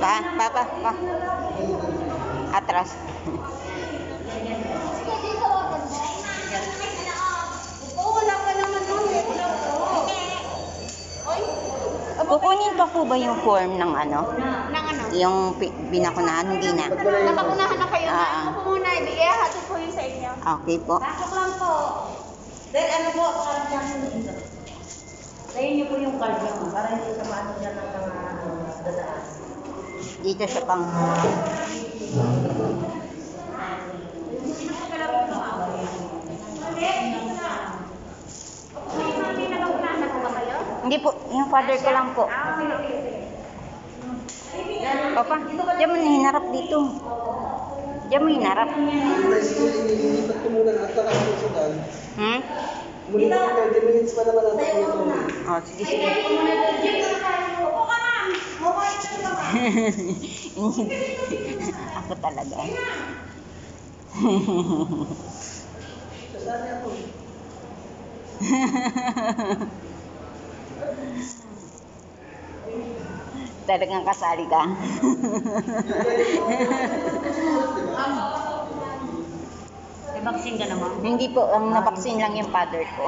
Pa, pa, pa, pa. Atras. eh. Kukunin pa po ba yung form ng ano? Nang ano? Yung binakunahan? Hindi na. Nabakunahan na kayo na. Ah, ah. Ako po muna, i-hatid ko yun sa inyo. Okay po. Pasok lang po. Then ano po, card namin dito. Sayin niyo po yung card niyo para hindi sa maano dyan ng mga ano, dadaan. Dito sa pang... May nabakunahan na po ba kayo? Hindi po, yung father ko lang po. Ah. Papa, diyan mo hinarap dito. Diyan mo hinarap. Hmm? Muli ko 30 minutes pa naman ang takbo ito. Oh, sige, sige. Upo ka, ma'am. Ako talaga. Sasali ako. Talagang kasali ka. Vaccine ka naman. Hindi po, ang napaksin lang yung father ko.